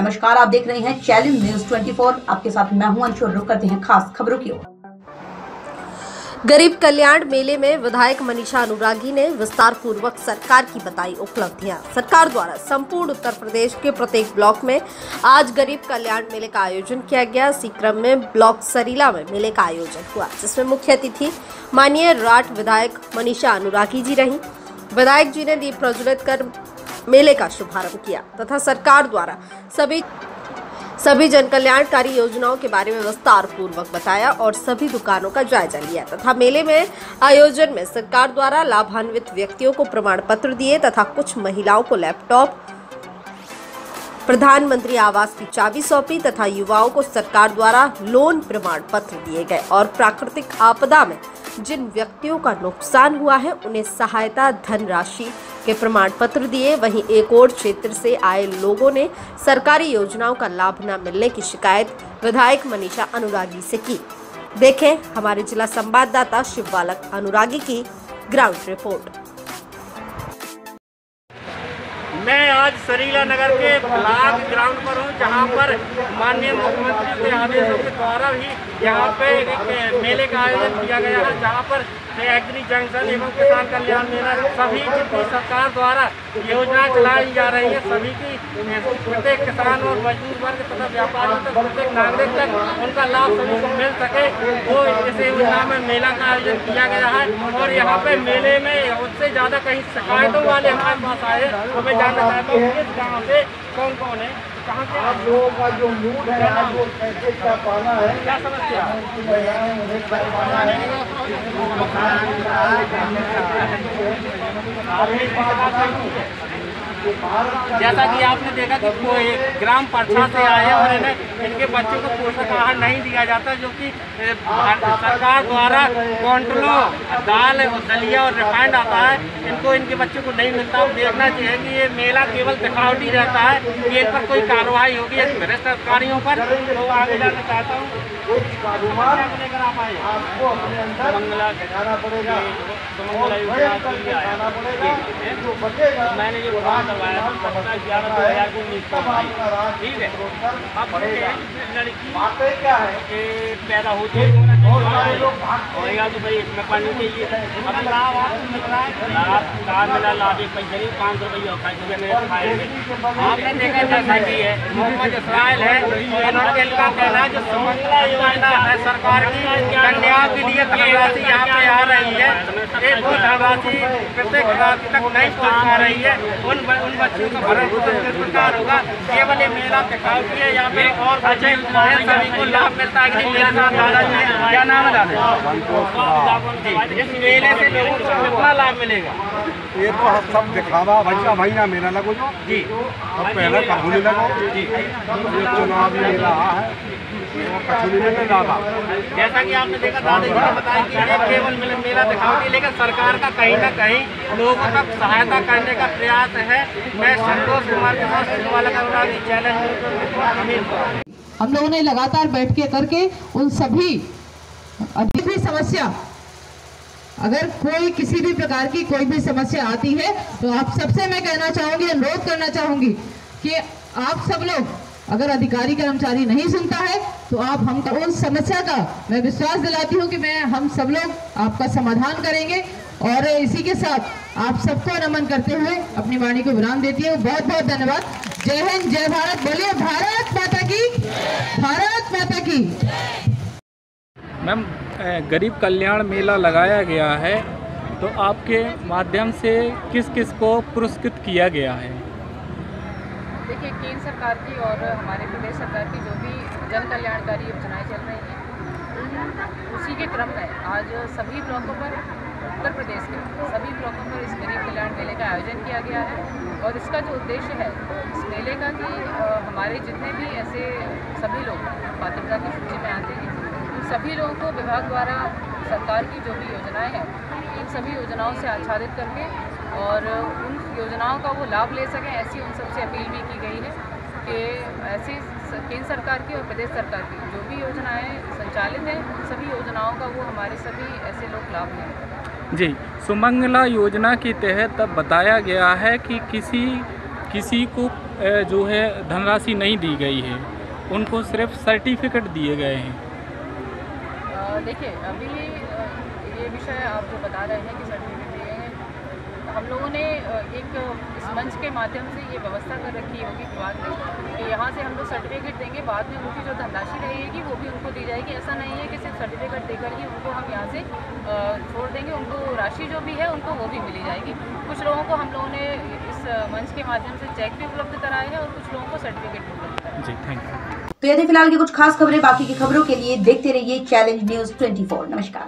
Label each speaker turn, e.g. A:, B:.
A: नमस्कार, आप देख रहे हैं चैलेंज न्यूज़ 24 आपके साथ मैं हूँ अंशु रुक करते हैं खास खबरों की ओर।
B: गरीब कल्याण मेले में विधायक मनीषा अनुरागी ने विस्तार पूर्वक सरकार की बताई उपलब्धियाँ। सरकार द्वारा संपूर्ण उत्तर प्रदेश के प्रत्येक ब्लॉक में आज गरीब कल्याण मेले का आयोजन किया गया। इसी क्रम में ब्लॉक सरीला में मेले का आयोजन हुआ, जिसमें मुख्य अतिथि माननीय राट विधायक मनीषा अनुरागी जी रही। विधायक जी ने दीप प्रज्वलित कर मेले का शुभारंभ किया तथा सरकार द्वारा सभी सभी जन कल्याणकारी योजनाओं के बारे में विस्तार पूर्वक बताया और सभी दुकानों का जायजा लिया तथा मेले में आयोजन में सरकार द्वारा लाभान्वित व्यक्तियों को प्रमाण पत्र दिए तथा कुछ महिलाओं को लैपटॉप, प्रधानमंत्री आवास की चाबी सौंपी तथा युवाओं को सरकार द्वारा लोन प्रमाण पत्र दिए गए और प्राकृतिक आपदा में जिन व्यक्तियों का नुकसान हुआ है, उन्हें सहायता धनराशि के प्रमाण पत्र दिए। वहीं एक और क्षेत्र से आए लोगों ने सरकारी योजनाओं का लाभ न मिलने की शिकायत विधायक मनीषा अनुरागी से की। देखें हमारे जिला संवाददाता शिव बालक अनुरागी की ग्राउंड रिपोर्ट।
C: मैं आज सरीला नगर के ब्लॉक ग्राउंड पर हूँ, जहाँ पर माननीय मुख्यमंत्री के आदेशों के द्वारा भी यहाँ पे एक मेले का आयोजन किया गया है, जहाँ पर एग्री जंक्शन एवं किसान कल्याण मेला। सभी जितनी सरकार द्वारा योजना चलाई जा रही है। सभी की, प्रत्येक किसान और मजदूर वर्ग तथा व्यापारी तक, प्रत्येक नागरिक तक उनका लाभ सभी को मिल सके। वो इस योजना में मेला का आयोजन किया गया है और यहाँ पे मेले में उससे ज़्यादा कहीं शिकायतों वाले हमारे पास आए तो मैं जानना चाहता हूँ किस गाँव से कौन कौन है। कहाँ से
D: आप लोगों का जो मूड है आपको कैसे क्या पाना है
C: क्या समस्या? जैसा कि आपने देखा कि ग्राम परछा से आए और इन्हें, इनके बच्चों को पोषक आहार नहीं दिया जाता, जो कि सरकार द्वारा क्वांटलों दाल दलिया और रिफाइंड आता है, इनको इनके बच्चों को नहीं मिलता। देखना चाहिए कि ये मेला केवल दिखावटी रहता है, कि इन पर कोई कार्रवाई होगी भ्रष्ट अधिकारियों पर। तो आगे जाना चाहता हूँ
D: पड़ेगा जो
C: मैंने ये फॉर्म करवाया था पटना ग्यारह दो हज़ार उन्नीस को ठीक है अब लड़की
D: है
C: के पैदा होते
D: और
C: होएगा तो भाई इसमें पानी चाहिए अब लाभ आपको मिल रहा है लाभ लाभ मिला लाभ एक पैसे नहीं पाँच सौ रुपये खाए सुबह में खाएँगे आपने देखा जैसा कि है मोहम्मद इसराइल है इनका कहना जो सुमंगला योजना है सरकार की कन्याओं के लिए धनराशि यहाँ पे आ रही है। एक वो धनराशि प्रत्येक तक नहीं पहुँच पा रही है। उन उन बच्चों का भरण पोषण किस प्रकार होगा? केवल ये मेला दिखाओ की है यहाँ पे और बच्चे हैं, सभी को लाभ मिलता है मेरे साथ दादाजी क्या नाम है दादा इस मेले से लोगों को कितना लाभ मिलेगा?
E: ये तो हम सब दिखावा भैया महीना मेला लगो जो।
C: जी।
E: अब पहले कभूली लगो।
C: जी।
E: चुनाव रहा है।
C: जैसा कि आपने देखा दादाजी ने बताया कि ये केवल मेला दिखाओगी लेकिन सरकार का कहीं ना कहीं लोगों तक सहायता करने का प्रयास है। मैं संतोष कुमार के साथ सिंधवाला अनुरागी चैलेंज
F: हम लोगों ने लगातार बैठ के करके उन सभी अधिक भी समस्या, अगर कोई किसी भी प्रकार की कोई भी समस्या आती है तो आप सबसे मैं कहना चाहूँगी, अनुरोध करना चाहूँगी कि आप सब लोग अगर अधिकारी कर्मचारी नहीं सुनता है तो आप हम उस समस्या का मैं विश्वास दिलाती हूँ कि मैं, हम सब लोग आपका समाधान करेंगे। और इसी के साथ आप सबको नमन करते हुए अपनी वाणी को विराम देती हूँ। बहुत बहुत धन्यवाद। जय हिंद, जय भारत। बोलिए, भारत माता की, भारत माता की।
G: मैम गरीब कल्याण मेला लगाया गया है तो आपके माध्यम से किस किस को पुरस्कृत किया गया है?
H: देखिए, केंद्र सरकार की और हमारे प्रदेश सरकार की जो भी जन कल्याणकारी योजनाएँ चल रही हैं, उसी के क्रम में आज सभी ब्लॉकों पर, उत्तर प्रदेश के सभी ब्लॉकों पर इस गरीब कल्याण मेले का आयोजन किया गया है। और इसका जो उद्देश्य है, इस मेले का कि हमारे जितने भी ऐसे सभी लोग पात्रता की सूची में आते हैं, उन सभी लोगों को विभाग द्वारा सरकार की जो भी योजनाएँ हैं, इन सभी योजनाओं से आच्छादित करके और उन योजनाओं का वो लाभ ले सकें ऐसी उन सबसे अपील भी की गई है कि ऐसी केंद्र सरकार की और प्रदेश सरकार की जो भी योजनाएँ संचालित हैं उन सभी योजनाओं का वो हमारे सभी ऐसे लोग लाभ लें।
G: जी सुमंगला योजना के तहत अब बताया गया है कि किसी किसी को जो है धनराशि नहीं दी गई है। उनको सिर्फ़ सर्टिफिकेट दिए गए हैं।
H: देखिए अभी ये विषय आप जो बता रहे हैं कि सर्टिफिकेट हम लोगों ने एक इस मंच के माध्यम से ये व्यवस्था कर रखी होगी विभाग ने कि यहाँ से हम लोग सर्टिफिकेट देंगे बाद में उनकी जो धनराशि रहेगी वो भी उनको दी जाएगी। ऐसा नहीं है कि सिर्फ़ सर्टिफिकेट देकर ही उनको हम यहाँ से छोड़ देंगे उनको राशि जो भी है उनको वो भी मिली जाएगी। कुछ लोगों को हम लोगों ने इस मंच के माध्यम से चेक भी उपलब्ध कराए हैं और कुछ लोगों को सर्टिफिकेट भी उपलब्ध कराए
G: जी थैंक यू
A: तो यदि फ़िलहाल की कुछ खास खबरें बाकी की खबरों के लिए देखते रहिए चैलेंज न्यूज़ 24 नमस्कार।